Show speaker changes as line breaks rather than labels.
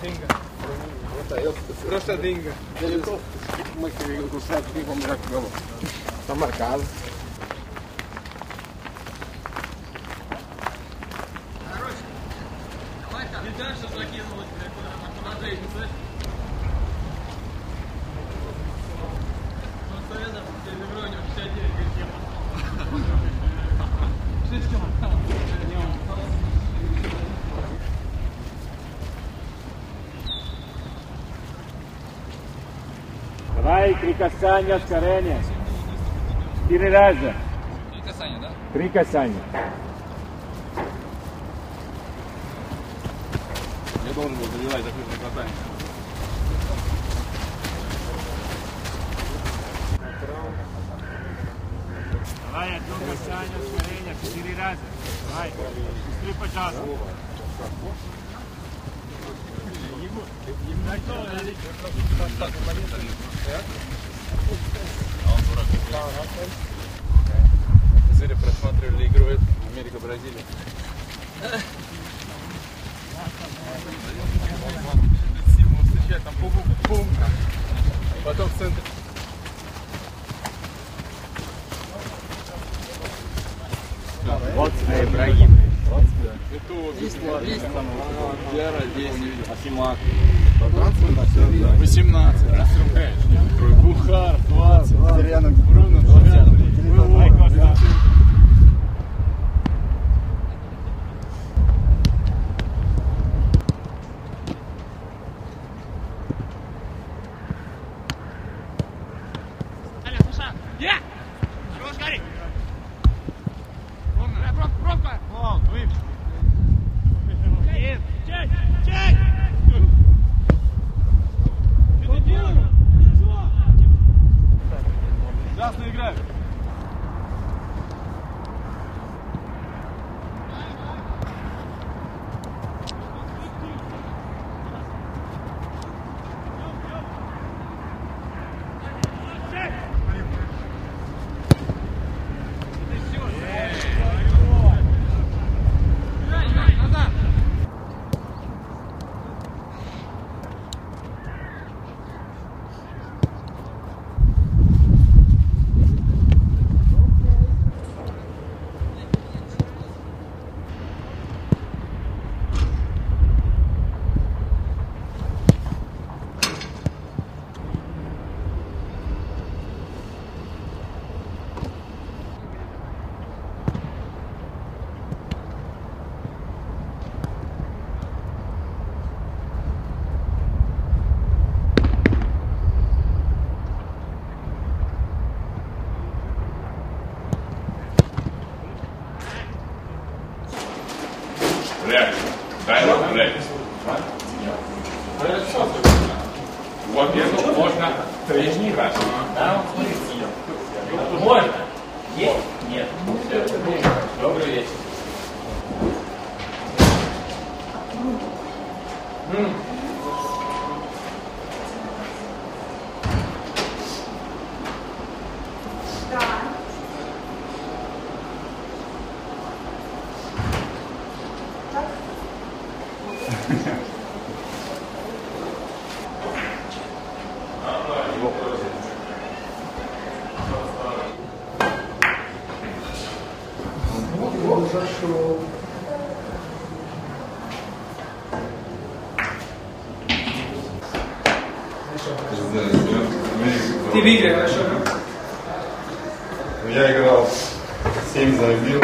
Finger. dinga.
Como é que ele consegue vir? Vamos já que vamos. Está marcado.
Давай, три Касания, ускорение. Четыре раза.
Три касания, да?
Три касания.
Я должен был заливать закрытым касанием.
Давай, одно касание, ускорение, четыре раза. Давай, быстрее, пожалуйста.
Зря просматривали игру Америка-Бразилия. Симу встречать, там бум-бум-бум. Потом в центре.
Вот сюда, Ибрагим.
Это вот бесплатно. Вера 10.
Асимак.
18. Бухар 20. Бруно 20.
Давай, Коста.
Красный
Реально. Дай нам реально. Во-первых, можно лишний раз.
Да. Можно. Есть? Нет. Добрый вечер.
Ты в игре хорошо.
Я играл 7 забил.